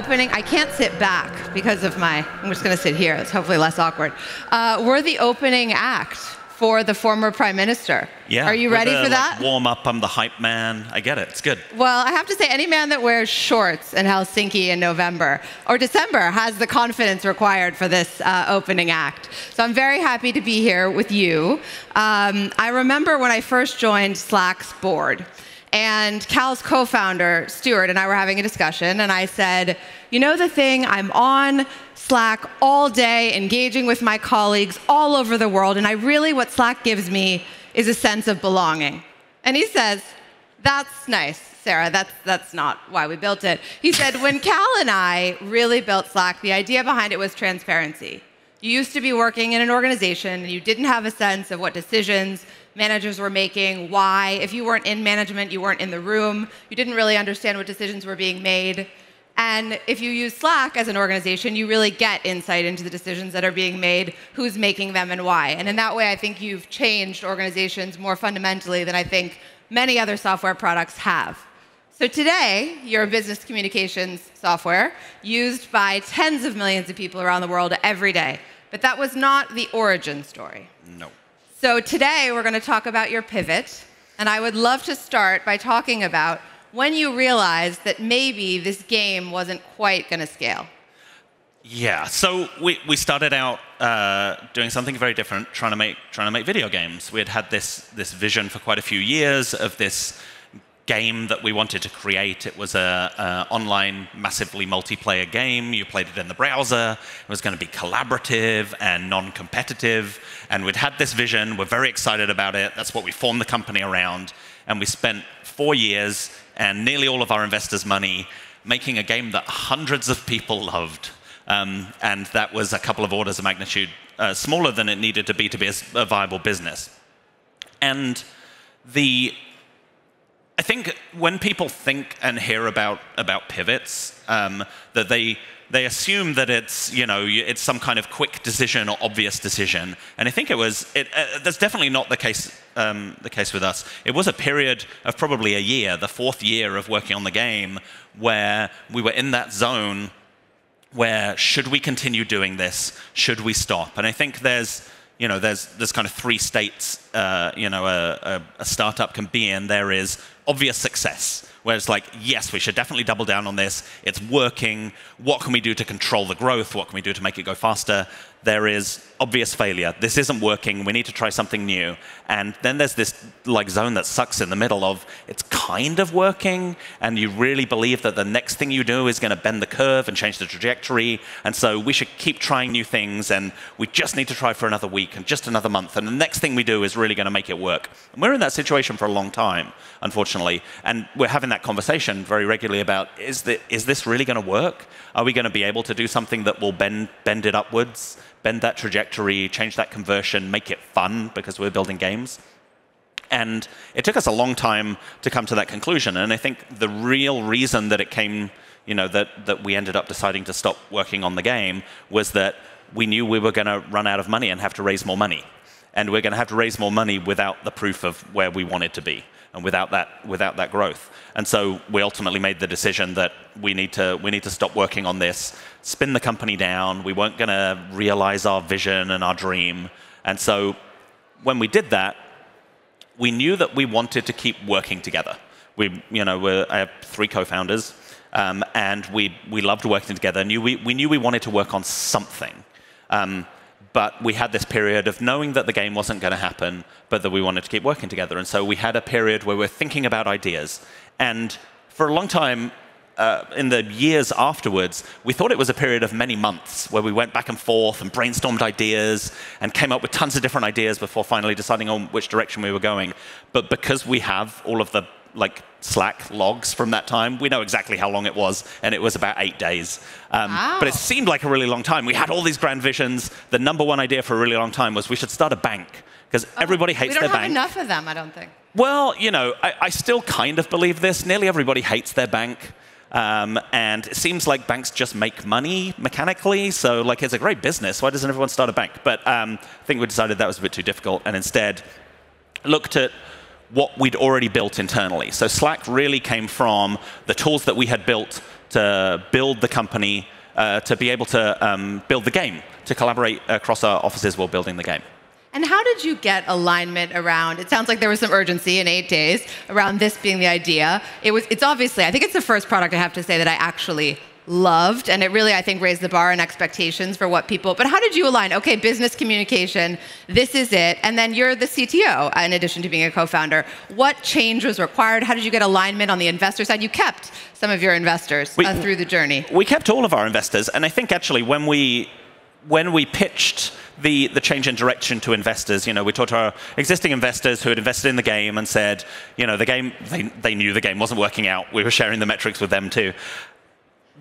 opening. I can't sit back because of my. I'm just going to sit here. It's hopefully less awkward. Uh, we're the opening act for the former prime minister. Yeah. Are you ready the, for that? Like, warm up. I'm the hype man. I get it. It's good. Well, I have to say, any man that wears shorts in Helsinki in November or December has the confidence required for this uh, opening act. So I'm very happy to be here with you. Um, I remember when I first joined Slack's board. And Cal's co founder, Stewart, and I were having a discussion, and I said, You know, the thing, I'm on Slack all day, engaging with my colleagues all over the world, and I really, what Slack gives me is a sense of belonging. And he says, That's nice, Sarah. That's, that's not why we built it. He said, When Cal and I really built Slack, the idea behind it was transparency. You used to be working in an organization and you didn't have a sense of what decisions managers were making, why. If you weren't in management, you weren't in the room. You didn't really understand what decisions were being made. And if you use Slack as an organization, you really get insight into the decisions that are being made, who's making them, and why. And in that way, I think you've changed organizations more fundamentally than I think many other software products have. So today, you're a business communications software used by tens of millions of people around the world every day. But that was not the origin story. No. So today we're going to talk about your pivot, and I would love to start by talking about when you realized that maybe this game wasn't quite going to scale. Yeah, so we, we started out uh, doing something very different, trying to make trying to make video games. We had had this this vision for quite a few years of this game that we wanted to create. It was a, online, massively multiplayer game. You played it in the browser. It was going to be collaborative and non-competitive. And we'd had this vision. We're very excited about it. That's what we formed the company around. And we spent four years and nearly all of our investors' money making a game that hundreds of people loved. Um, and that was a couple of orders of magnitude uh, smaller than it needed to be to be a, a viable business. And the I think when people think and hear about about pivots, um, that they they assume that it's you know it's some kind of quick decision or obvious decision, and I think it was. It, uh, that's definitely not the case. Um, the case with us. It was a period of probably a year, the fourth year of working on the game, where we were in that zone where should we continue doing this? Should we stop? And I think there's you know, there's, there's kind of three states, uh, you know, a, a, a, startup can be in. There is obvious success, where it's like, yes, we should definitely double down on this. It's working. What can we do to control the growth? What can we do to make it go faster? there is obvious failure. This isn't working. We need to try something new. And then there's this like zone that sucks in the middle of it's kind of working, and you really believe that the next thing you do is going to bend the curve and change the trajectory. And so we should keep trying new things, and we just need to try for another week and just another month. And the next thing we do is really going to make it work. And we're in that situation for a long time, unfortunately, and we're having that conversation very regularly about is, the, is this really going to work? Are we going to be able to do something that will bend bend it upwards? Bend that trajectory, change that conversion, make it fun because we're building games. And it took us a long time to come to that conclusion. And I think the real reason that it came, you know, that, that we ended up deciding to stop working on the game was that we knew we were going to run out of money and have to raise more money. And we're going to have to raise more money without the proof of where we wanted to be and without that, without that growth. And so we ultimately made the decision that we need to, we need to stop working on this, spin the company down. We weren't going to realize our vision and our dream. And so when we did that, we knew that we wanted to keep working together. We, you know, I have three co-founders, um, and we, we loved working together. Knew we, we knew we wanted to work on something. Um, but we had this period of knowing that the game wasn't going to happen, but that we wanted to keep working together. And so we had a period where we are thinking about ideas. And for a long time, uh, in the years afterwards, we thought it was a period of many months where we went back and forth and brainstormed ideas and came up with tons of different ideas before finally deciding on which direction we were going. But because we have all of the like Slack logs from that time. We know exactly how long it was, and it was about eight days. Um, wow. But it seemed like a really long time. We had all these grand visions. The number one idea for a really long time was we should start a bank because oh, everybody hates their bank. We don't have enough of them, I don't think. Well, you know, I, I still kind of believe this. Nearly everybody hates their bank. Um, and it seems like banks just make money mechanically. So, like, it's a great business. Why doesn't everyone start a bank? But um, I think we decided that was a bit too difficult, and instead looked at what we'd already built internally. So Slack really came from the tools that we had built to build the company, uh, to be able to um, build the game, to collaborate across our offices while building the game. And how did you get alignment around? It sounds like there was some urgency in eight days around this being the idea. It was. It's obviously. I think it's the first product I have to say that I actually loved, and it really I think raised the bar and expectations for what people. But how did you align? Okay, business communication. This is it, and then you're the CTO in addition to being a co-founder. What change was required? How did you get alignment on the investor side? You kept some of your investors we, uh, through the journey. We kept all of our investors, and I think actually when we when we pitched the, the change in direction to investors. You know, we talked to our existing investors who had invested in the game and said, you know, the game, they, they knew the game wasn't working out. We were sharing the metrics with them too.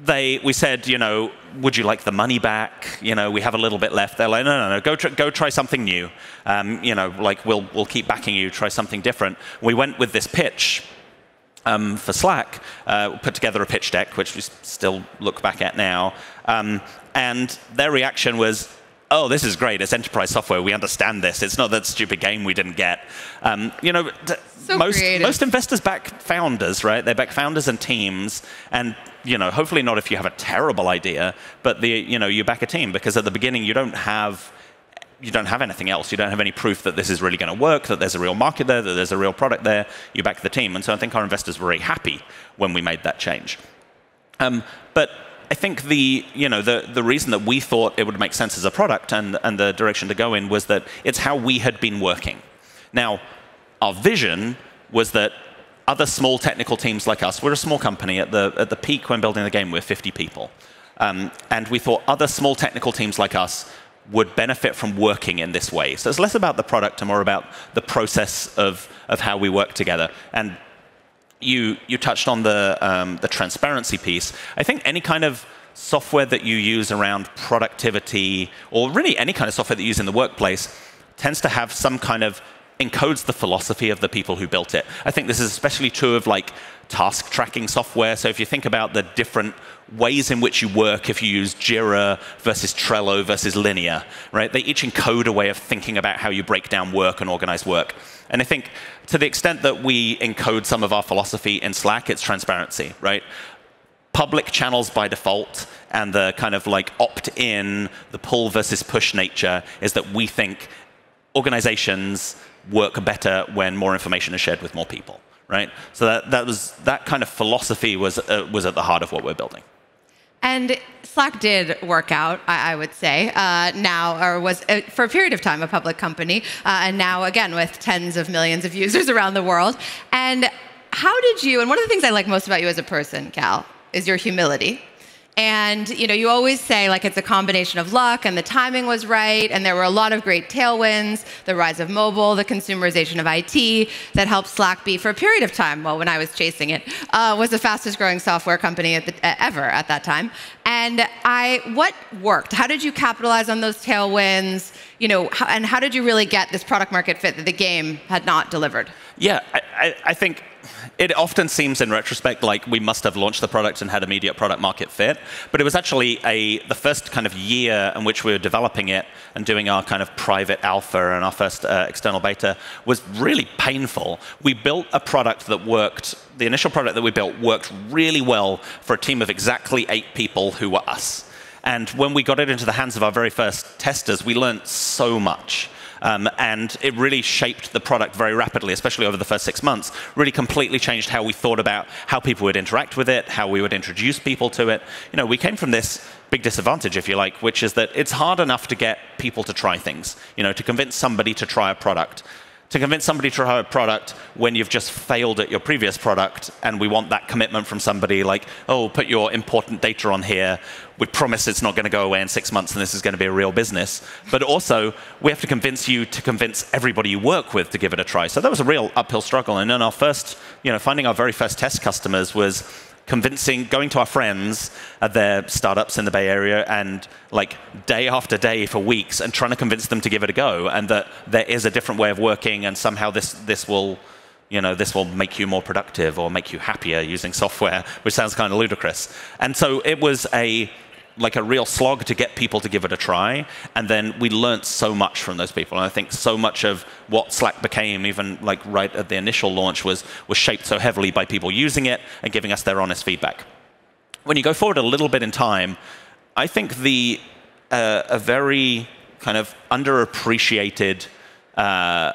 They, we said, you know, would you like the money back? You know, we have a little bit left. They're like, no, no, no, go, tr go try something new. Um, you know, like we'll, we'll keep backing you, try something different. We went with this pitch um, for Slack, uh, put together a pitch deck, which we still look back at now. Um, and their reaction was, oh, this is great. It's enterprise software. We understand this. It's not that stupid game we didn't get. Um, you know, so most, most investors back founders, right? They back founders and teams. And, you know, hopefully not if you have a terrible idea, but the, you know, you back a team because at the beginning you don't have you don't have anything else. You don't have any proof that this is really going to work, that there's a real market there, that there's a real product there. You back the team. And so I think our investors were very happy when we made that change. Um, but I think the, you know, the, the reason that we thought it would make sense as a product and, and the direction to go in was that it's how we had been working. Now, our vision was that other small technical teams like us, we're a small company. At the, at the peak when building the game, we're 50 people. Um, and we thought other small technical teams like us would benefit from working in this way. So it's less about the product and more about the process of, of how we work together. And you, you touched on the, um, the transparency piece. I think any kind of software that you use around productivity, or really any kind of software that you use in the workplace, tends to have some kind of encodes the philosophy of the people who built it. I think this is especially true of like task tracking software. So if you think about the different ways in which you work, if you use Jira versus Trello versus Linear, right? They each encode a way of thinking about how you break down work and organize work. And I think to the extent that we encode some of our philosophy in Slack, it's transparency, right? Public channels by default and the kind of like opt-in, the pull versus push nature is that we think organizations work better when more information is shared with more people, right? So that, that was that kind of philosophy was uh, was at the heart of what we're building. And Slack did work out, I, I would say, uh, now, or was uh, for a period of time a public company, uh, and now again with tens of millions of users around the world. And how did you, and one of the things I like most about you as a person, Cal, is your humility. And you know, you always say like it's a combination of luck and the timing was right, and there were a lot of great tailwinds, the rise of mobile, the consumerization of IT that helped Slack be for a period of time. Well, when I was chasing it, uh, was the fastest growing software company at the, uh, ever at that time. And I, what worked? How did you capitalize on those tailwinds? You know, how, and how did you really get this product market fit that the game had not delivered? Yeah, I, I think it often seems in retrospect like we must have launched the product and had immediate product market fit, but it was actually a the first kind of year in which we were developing it and doing our kind of private alpha and our first uh, external beta was really painful. We built a product that worked. The initial product that we built worked really well for a team of exactly eight people who were us. And when we got it into the hands of our very first testers, we learned so much. Um, and it really shaped the product very rapidly, especially over the first six months. Really completely changed how we thought about how people would interact with it, how we would introduce people to it. You know, we came from this big disadvantage, if you like, which is that it's hard enough to get people to try things. You know, to convince somebody to try a product to convince somebody to try a product when you've just failed at your previous product and we want that commitment from somebody like oh put your important data on here. We promise it's not going to go away in six months and this is going to be a real business. But also we have to convince you to convince everybody you work with to give it a try. So that was a real uphill struggle. And then our first you know finding our very first test customers was convincing, going to our friends at their startups in the Bay Area and like day after day for weeks and trying to convince them to give it a go and that there is a different way of working and somehow this, this will, you know, this will make you more productive or make you happier using software, which sounds kind of ludicrous. And so it was a, like a real slog to get people to give it a try. And then we learned so much from those people. And I think so much of what Slack became, even like right at the initial launch, was, was shaped so heavily by people using it and giving us their honest feedback. when you go forward a little bit in time, I think the uh, a very kind of underappreciated uh,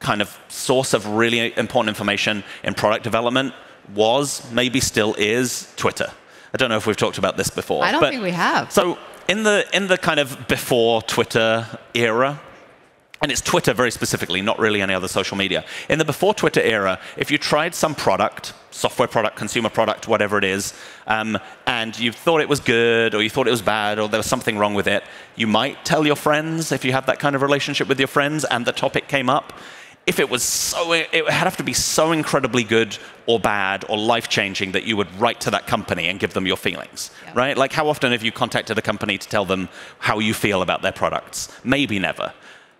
kind of source of really important information in product development was, maybe still is, Twitter. I don't know if we've talked about this before. I don't think we have. So in the in the kind of before Twitter era, and it's Twitter very specifically, not really any other social media. In the before Twitter era, if you tried some product, software product, consumer product, whatever it is, um, and you thought it was good or you thought it was bad or there was something wrong with it, you might tell your friends if you have that kind of relationship with your friends and the topic came up if it was so, it would have to be so incredibly good or bad or life changing that you would write to that company and give them your feelings, yeah. right? Like, how often have you contacted a company to tell them how you feel about their products? Maybe never.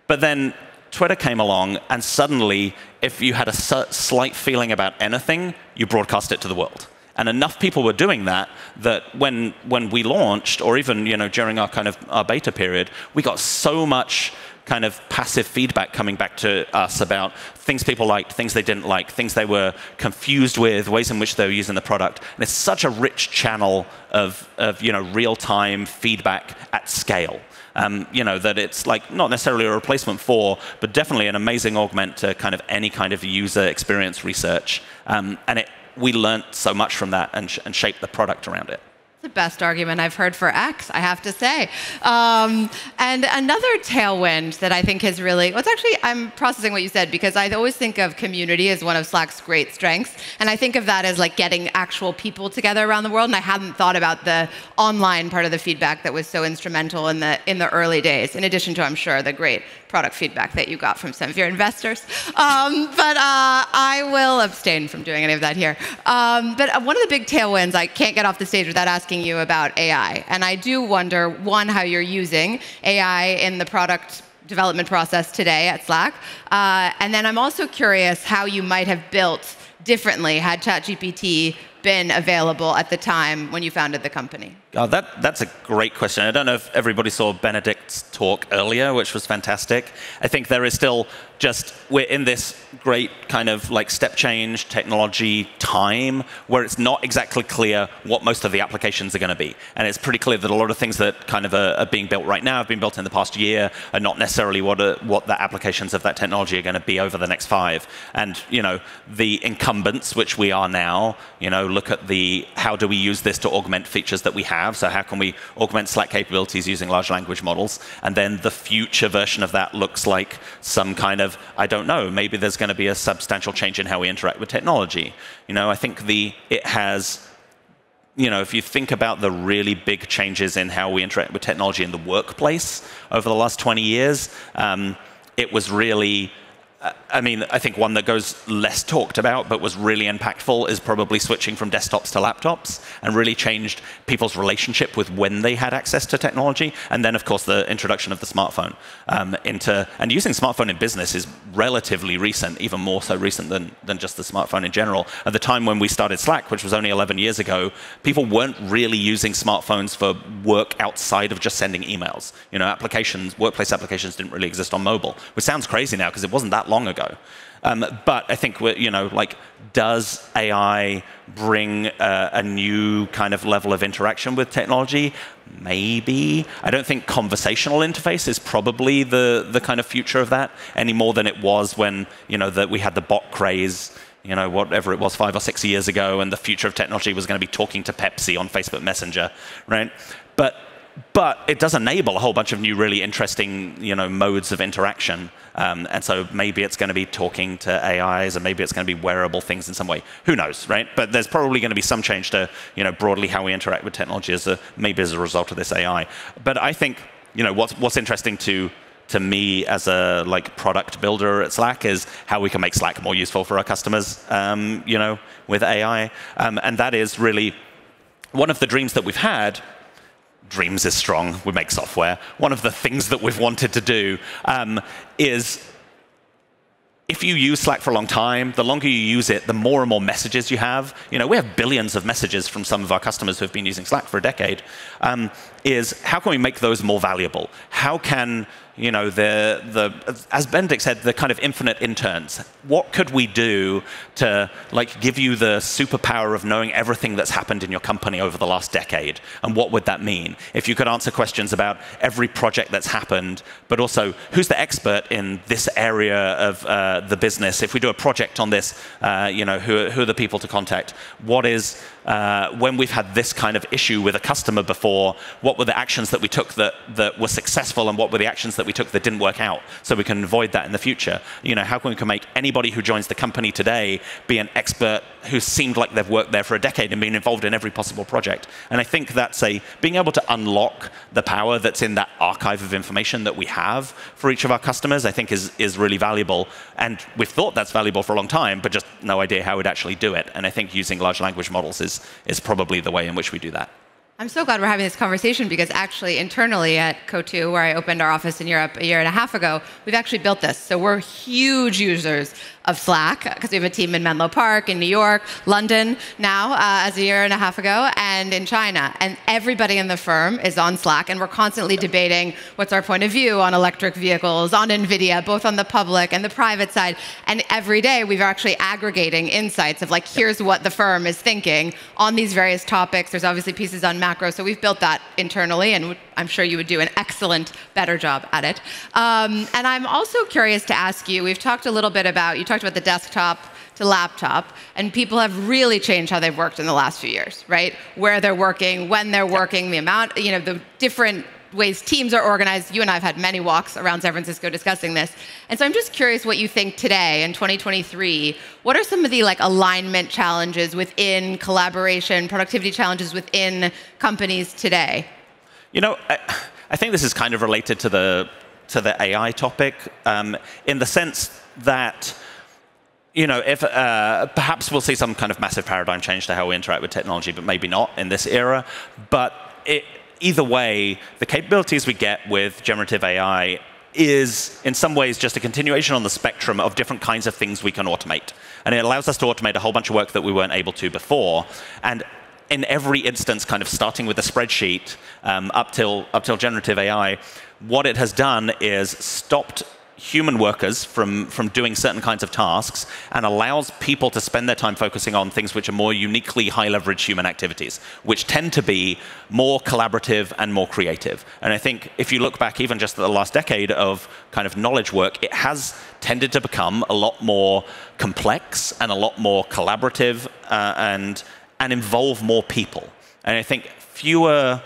But then Twitter came along, and suddenly, if you had a slight feeling about anything, you broadcast it to the world. And enough people were doing that that when, when we launched, or even you know, during our kind of our beta period, we got so much kind of passive feedback coming back to us about things people liked, things they didn't like, things they were confused with, ways in which they were using the product. And it's such a rich channel of, of you know, real-time feedback at scale. Um, you know, that it's like not necessarily a replacement for, but definitely an amazing augment to kind of any kind of user experience research. Um, and it, we learned so much from that and, sh and shaped the product around it the best argument I've heard for X, I have to say. Um, and another tailwind that I think has really, well, it's actually, I'm processing what you said because I always think of community as one of Slack's great strengths. And I think of that as like getting actual people together around the world. And I hadn't thought about the online part of the feedback that was so instrumental in the, in the early days, in addition to, I'm sure, the great product feedback that you got from some of your investors. Um, but uh, I will abstain from doing any of that here. Um, but one of the big tailwinds, I can't get off the stage without asking you about AI. And I do wonder, one, how you're using AI in the product development process today at Slack. Uh, and then I'm also curious how you might have built differently had ChatGPT been available at the time when you founded the company? Oh, that, that's a great question. I don't know if everybody saw Benedict's talk earlier, which was fantastic. I think there is still just, we're in this great kind of like step change technology time where it's not exactly clear what most of the applications are going to be. And it's pretty clear that a lot of things that kind of are, are being built right now have been built in the past year are not necessarily what, are, what the applications of that technology are going to be over the next five. And, you know, the incumbents, which we are now, you know, look at the, how do we use this to augment features that we have have. So how can we augment Slack capabilities using large language models? And then the future version of that looks like some kind of, I don't know, maybe there's going to be a substantial change in how we interact with technology. You know, I think the it has you know, if you think about the really big changes in how we interact with technology in the workplace over the last 20 years, um, it was really I mean, I think one that goes less talked about but was really impactful is probably switching from desktops to laptops and really changed people's relationship with when they had access to technology. And then, of course, the introduction of the smartphone um, into and using smartphone in business is relatively recent, even more so recent than, than just the smartphone in general. At the time when we started Slack, which was only 11 years ago, people weren't really using smartphones for work outside of just sending emails. You know, applications, workplace applications didn't really exist on mobile, which sounds crazy now because it wasn't that long ago. Um, but I think you know, like, does AI bring a, a, new kind of level of interaction with technology? Maybe. I don't think conversational interface is probably the the kind of future of that any more than it was when you know that we had the bot craze. You know, whatever it was, five or six years ago, and the future of technology was going to be talking to Pepsi on Facebook Messenger, right? But but it does enable a whole bunch of new, really interesting, you know, modes of interaction. Um, and so maybe it's going to be talking to AIs, and maybe it's going to be wearable things in some way. Who knows, right? But there's probably going to be some change to, you know, broadly how we interact with technology as a, maybe as a result of this AI. But I think, you know, what's what's interesting to to me as a like product builder at Slack is how we can make Slack more useful for our customers, um, you know, with AI. Um, and that is really one of the dreams that we've had dreams is strong, we make software. One of the things that we've wanted to do um, is if you use Slack for a long time, the longer you use it, the more and more messages you have. You know, we have billions of messages from some of our customers who have been using Slack for a decade. Um, is how can we make those more valuable? How can you know, the, the, as Benedict said, the kind of infinite interns. What could we do to like give you the superpower of knowing everything that's happened in your company over the last decade? And what would that mean? If you could answer questions about every project that's happened, but also who's the expert in this area of uh, the business? If we do a project on this, uh, you know, who, who are the people to contact? What is uh, when we've had this kind of issue with a customer before, what were the actions that we took that, that were successful and what were the actions that we took that didn't work out so we can avoid that in the future? You know, how can we make anybody who joins the company today be an expert who seemed like they've worked there for a decade and been involved in every possible project? And I think that's a being able to unlock the power that's in that archive of information that we have for each of our customers, I think is, is really valuable. And we've thought that's valuable for a long time, but just no idea how we'd actually do it. And I think using large language models is is, is probably the way in which we do that. I'm so glad we're having this conversation because actually internally at Coatue, where I opened our office in Europe a year and a half ago, we've actually built this. So we're huge users of Slack because we have a team in Menlo Park, in New York, London now, uh, as a year and a half ago, and in China. And everybody in the firm is on Slack, and we're constantly debating what's our point of view on electric vehicles, on NVIDIA, both on the public and the private side. And every day we're actually aggregating insights of like, here's what the firm is thinking on these various topics. There's obviously pieces on macro, so we've built that internally, and I'm sure you would do an excellent, better job at it. Um, and I'm also curious to ask you, we've talked a little bit about, you talked talked about the desktop to laptop, and people have really changed how they've worked in the last few years, right? Where they're working, when they're working, the amount, you know, the different ways teams are organized. You and I have had many walks around San Francisco discussing this. And so I'm just curious what you think today in 2023, what are some of the like alignment challenges within collaboration, productivity challenges within companies today? You know, I, I think this is kind of related to the to the AI topic um, in the sense that you know, if uh, perhaps we'll see some kind of massive paradigm change to how we interact with technology, but maybe not in this era. But it, either way, the capabilities we get with generative AI is in some ways just a continuation on the spectrum of different kinds of things we can automate. And it allows us to automate a whole bunch of work that we weren't able to before. And in every instance, kind of starting with a spreadsheet um, up till up till generative AI, what it has done is stopped human workers from, from doing certain kinds of tasks and allows people to spend their time focusing on things which are more uniquely high leverage human activities, which tend to be more collaborative and more creative. And I think if you look back even just at the last decade of kind of knowledge work, it has tended to become a lot more complex and a lot more collaborative uh, and, and involve more people. And I think fewer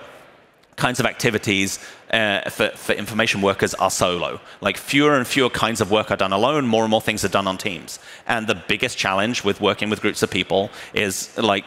kinds of activities uh, for, for information workers are solo. Like fewer and fewer kinds of work are done alone, more and more things are done on teams. And the biggest challenge with working with groups of people is like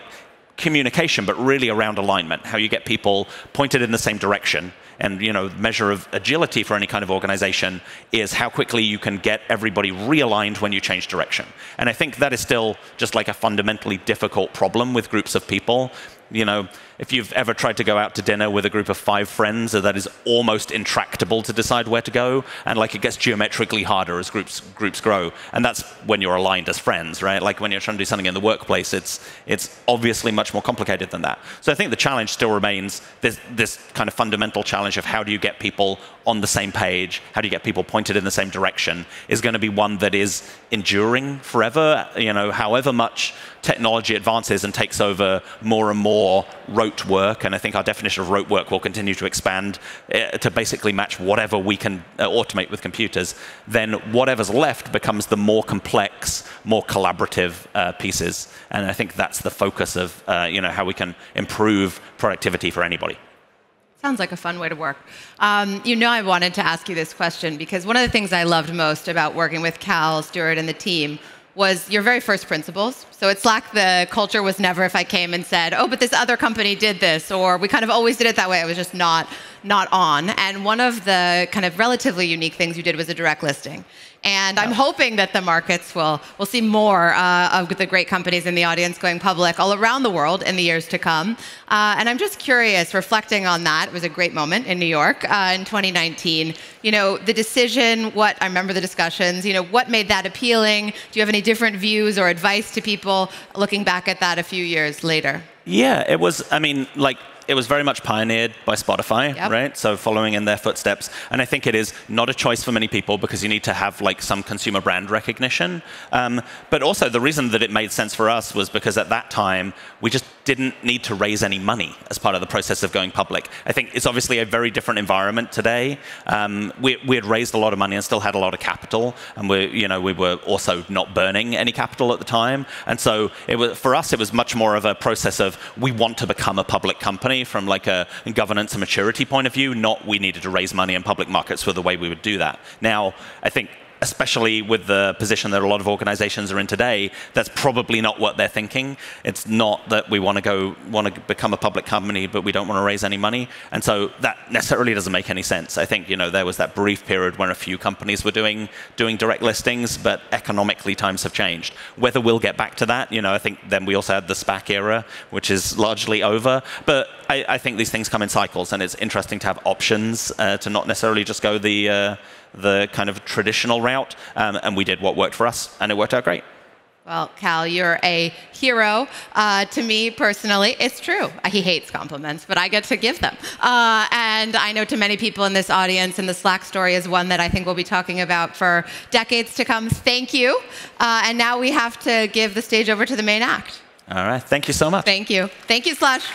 communication, but really around alignment, how you get people pointed in the same direction. And you know, measure of agility for any kind of organization is how quickly you can get everybody realigned when you change direction. And I think that is still just like a fundamentally difficult problem with groups of people. You know, if you've ever tried to go out to dinner with a group of five friends, that is almost intractable to decide where to go, and like it gets geometrically harder as groups groups grow. And that's when you're aligned as friends, right? Like when you're trying to do something in the workplace, it's it's obviously much more complicated than that. So I think the challenge still remains this this kind of fundamental challenge of how do you get people on the same page, how do you get people pointed in the same direction, is going to be one that is enduring forever. You know, however much technology advances and takes over more and more rote work, and I think our definition of rote work will continue to expand uh, to basically match whatever we can uh, automate with computers, then whatever's left becomes the more complex, more collaborative uh, pieces. And I think that's the focus of uh, you know, how we can improve productivity for anybody. Sounds like a fun way to work. Um, you know, I wanted to ask you this question because one of the things I loved most about working with Cal, Stewart, and the team was your very first principles. So it's like the culture was never if I came and said, "Oh, but this other company did this," or "We kind of always did it that way." It was just not not on. And one of the kind of relatively unique things you did was a direct listing. And I'm hoping that the markets will, will see more uh, of the great companies in the audience going public all around the world in the years to come. Uh, and I'm just curious, reflecting on that, it was a great moment in New York uh, in 2019. You know, the decision, what, I remember the discussions, you know, what made that appealing? Do you have any different views or advice to people looking back at that a few years later? Yeah, it was, I mean, like, it was very much pioneered by Spotify, Yep. right? So following in their footsteps, and I think it is not a choice for many people because you need to have like some consumer brand recognition. Um, but also the reason that it made sense for us was because at that time we just didn't need to raise any money as part of the process of going public. I think it's obviously a very different environment today. Um, we, we had raised a lot of money and still had a lot of capital, and we, you know, we were also not burning any capital at the time. And so it was, for us, it was much more of a process of we want to become a public company from like a governance and maturity point of view, not we needed to raise money in public markets for the way we would do that. Now, I think especially with the position that a lot of organizations are in today, that's probably not what they're thinking. It's not that we want to go want to become a public company, but we don't want to raise any money. And so that necessarily doesn't make any sense. I think you know there was that brief period when a few companies were doing doing direct listings, but economically times have changed. Whether we'll get back to that, you know, I think then we also had the SPAC era, which is largely over. But I, I think these things come in cycles, and it's interesting to have options uh, to not necessarily just go the uh, the kind of traditional route. Um, and we did what worked for us, and it worked out great. Well, Cal, you're a hero uh, to me personally. It's true. He hates compliments, but I get to give them. Uh, and I know to many people in this audience, and the Slack story is one that I think we'll be talking about for decades to come. Thank you. Uh, and now we have to give the stage over to the main act. All right. Thank you so much. Thank you. Thank you, Slush.